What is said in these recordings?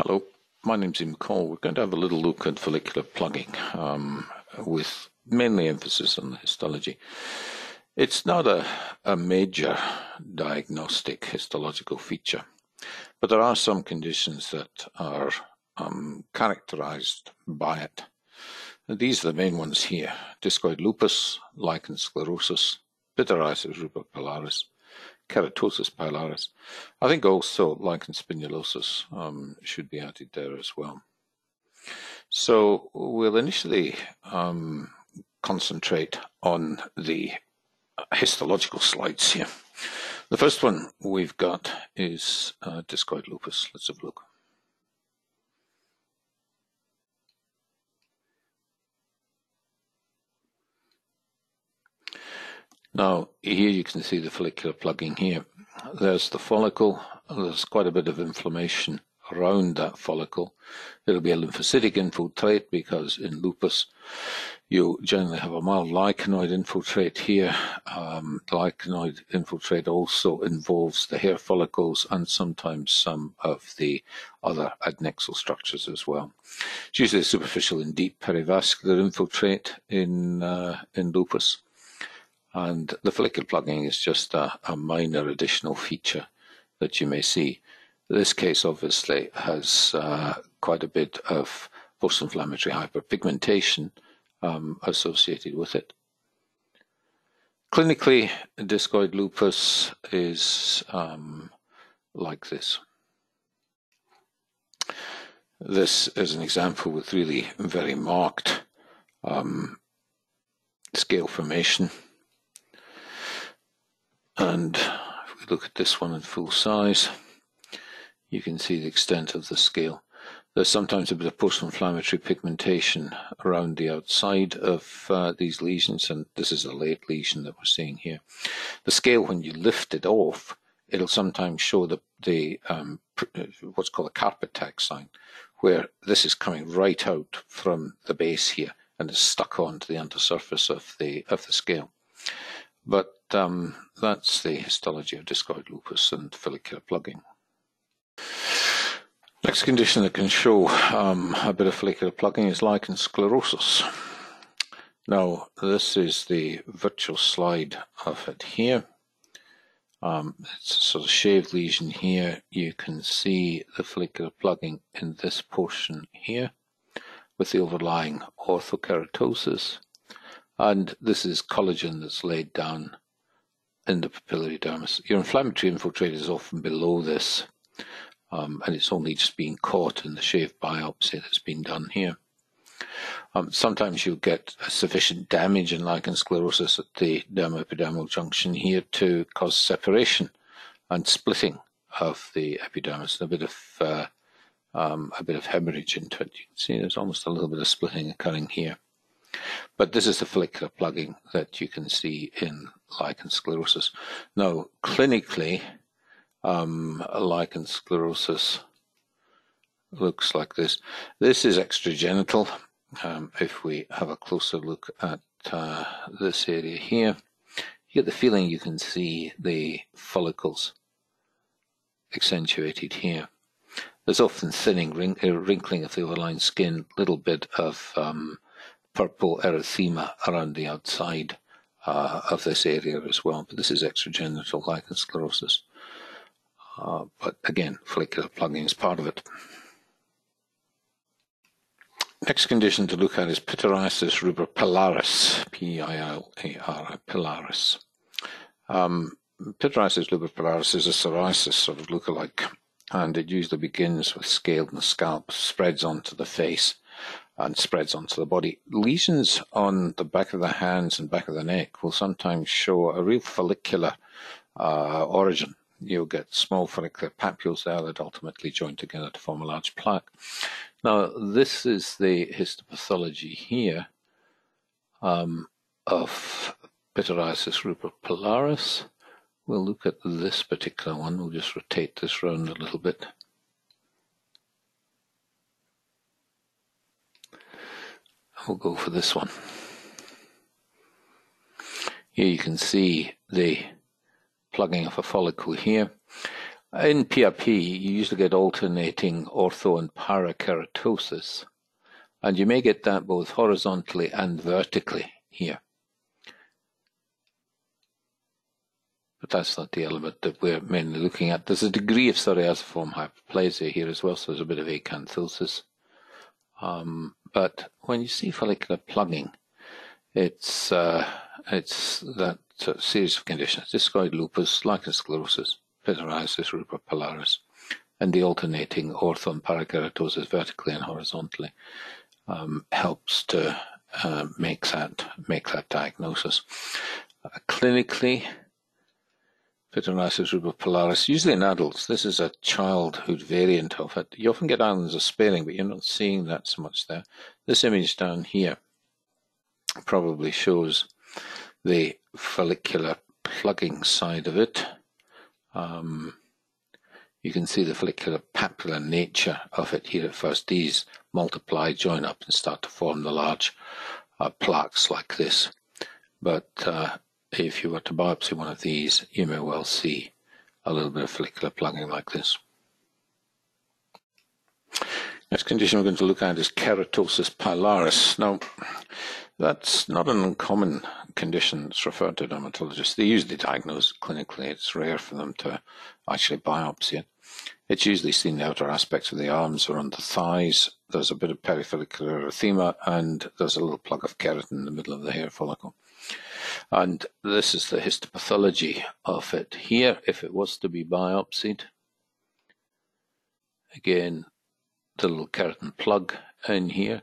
Hello, my name's Ian McColl. We're going to have a little look at follicular plugging um, with mainly emphasis on the histology. It's not a, a major diagnostic histological feature, but there are some conditions that are um, characterized by it. These are the main ones here. Discoid lupus, lichen sclerosus, pityriasis rubra pilaris, keratosis pilaris. I think also lichen spinulosus um, should be added there as well. So we'll initially um, concentrate on the histological slides here. The first one we've got is uh, discoid lupus. Let's have a look. Now, here you can see the follicular plugging here. There's the follicle. There's quite a bit of inflammation around that follicle. It'll be a lymphocytic infiltrate because in lupus you generally have a mild lichenoid infiltrate here. Um, lichenoid infiltrate also involves the hair follicles and sometimes some of the other adnexal structures as well. It's usually superficial and deep perivascular infiltrate in uh, in lupus. And the follicular plugging is just a, a minor additional feature that you may see. This case obviously has uh, quite a bit of post-inflammatory hyperpigmentation um, associated with it. Clinically, discoid lupus is um, like this. This is an example with really very marked um, scale formation. And if we look at this one in full size, you can see the extent of the scale. There's sometimes a bit of post-inflammatory pigmentation around the outside of uh, these lesions, and this is a late lesion that we're seeing here. The scale, when you lift it off, it'll sometimes show the, the um, uh, what's called a carpet tag sign, where this is coming right out from the base here and is stuck onto the undersurface of the of the scale. But um, that's the histology of discoid lupus and follicular plugging. Next condition that can show um, a bit of follicular plugging is lichen sclerosus. Now, this is the virtual slide of it here. Um, it's a sort of shaved lesion here. You can see the follicular plugging in this portion here with the overlying orthokeratosis. And this is collagen that's laid down in the papillary dermis. Your inflammatory infiltrate is often below this, um, and it's only just being caught in the shave biopsy that's been done here. Um, sometimes you'll get sufficient damage in lichen sclerosus at the dermoepidermal junction here to cause separation and splitting of the epidermis, and a bit of uh, um, a bit of hemorrhage into it. You can see there's almost a little bit of splitting occurring here. But this is the follicular plugging that you can see in lichen sclerosus. Now, clinically, um, lichen sclerosus looks like this. This is extragenital. Um, if we have a closer look at uh, this area here, you get the feeling you can see the follicles accentuated here. There's often thinning, wrinkling of the overlying skin, little bit of um, purple erythema around the outside uh, of this area as well. But this is extragenital lichen sclerosus. Uh, but again, follicular plugging is part of it. Next condition to look at is pityriasis rubra pilaris, P-I-L-A-R, pilaris. Um, pityriasis rubra pilaris is a psoriasis sort of look-alike, and it usually begins with scale in the scalp, spreads onto the face, and spreads onto the body. Lesions on the back of the hands and back of the neck will sometimes show a real follicular uh, origin. You'll get small follicular papules there that ultimately join together to form a large plaque. Now, this is the histopathology here um, of pityriasis rubra pilaris. We'll look at this particular one. We'll just rotate this round a little bit. We'll go for this one. Here you can see the plugging of a follicle here. In PRP, you usually get alternating ortho and parakeratosis, and you may get that both horizontally and vertically here. But that's not the element that we're mainly looking at. There's a degree of psoriasiform hyperplasia here as well, so there's a bit of acanthosis. Um, but when you see follicular plugging, it's uh, it's that uh, series of conditions: discoid lupus, lichen sclerosus, pityriasis rubra pilaris, and the alternating ortho and parakeratosis vertically and horizontally um, helps to uh, make that make that diagnosis. Uh, clinically, pityriasis rubra pilaris, usually in adults, this is a childhood variant of it. You often get islands of sparing, but you're not seeing that so much there. This image down here probably shows the follicular plugging side of it. Um, you can see the follicular papular nature of it here at first. These multiply, join up, and start to form the large uh, plaques like this. But uh, if you were to biopsy one of these, you may well see a little bit of follicular plugging like this. Next condition we're going to look at is keratosis pilaris. Now, that's not an uncommon condition that's referred to dermatologists. They usually diagnose clinically. It's rare for them to actually biopsy it. It's usually seen in the outer aspects of the arms or on the thighs. There's a bit of perifollicular erythema and there's a little plug of keratin in the middle of the hair follicle. And this is the histopathology of it. Here, if it was to be biopsied, again, the little keratin plug in here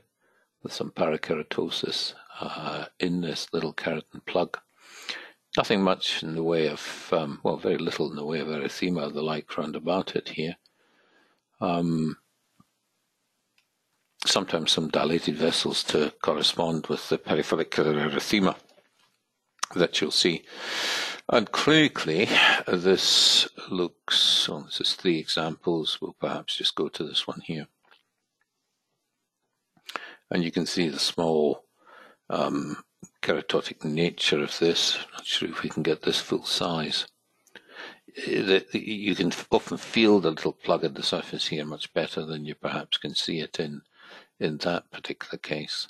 with some parakeratosis uh, in this little keratin plug. Nothing much in the way of, um, well, very little in the way of erythema, the like round about it here. Um, sometimes some dilated vessels to correspond with the perifollicular erythema that you'll see. And clinically, this looks, well, this is three examples. We'll perhaps just go to this one here. And you can see the small um, keratotic nature of this. Not sure if we can get this full size. You can often feel the little plug at the surface here much better than you perhaps can see it in in that particular case.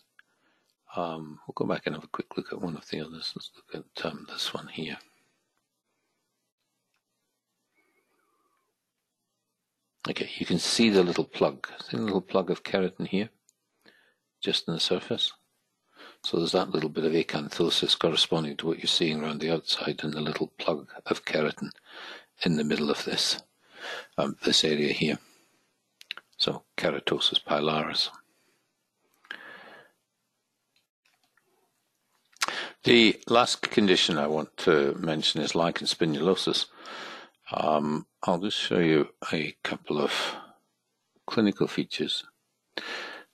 Um, we'll go back and have a quick look at one of the others. Let's look at um, this one here. Okay, you can see the little plug. See the little plug of keratin here, just in the surface. So there's that little bit of acanthosis corresponding to what you're seeing around the outside and the little plug of keratin in the middle of this, um, this area here. So keratosis pilaris. The last condition I want to mention is lichen spinulosus. Um, I'll just show you a couple of clinical features.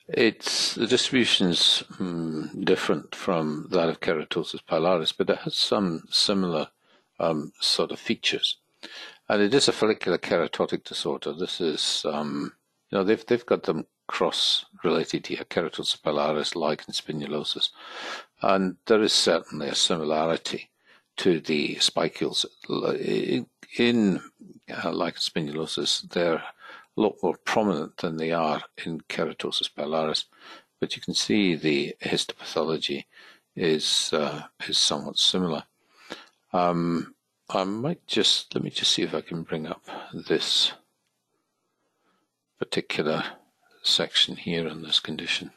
It's the distribution's um, different from that of keratosis pilaris, but it has some similar um, sort of features. And it is a follicular keratotic disorder. This is, um, you know, they've they've got them cross-related here, keratosis pilaris, lichen spinulosus, and there is certainly a similarity to the spicules in, in uh, lichen spinulosus. They're a lot more prominent than they are in keratosis pilaris, but you can see the histopathology is uh, is somewhat similar. Um, I might just let me just see if I can bring up this particular section here in this condition.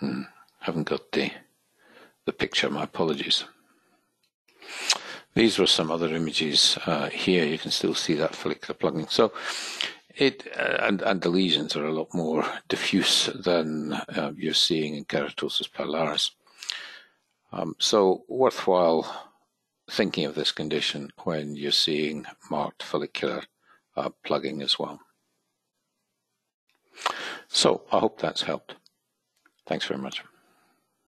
Hmm, haven't got the the picture. My apologies. These were some other images uh, here. You can still see that follicular plugging. So it uh, and and the lesions are a lot more diffuse than uh, you're seeing in keratosis pilaris. Um, so worthwhile thinking of this condition when you're seeing marked follicular uh, plugging as well. So I hope that's helped. Thanks very much.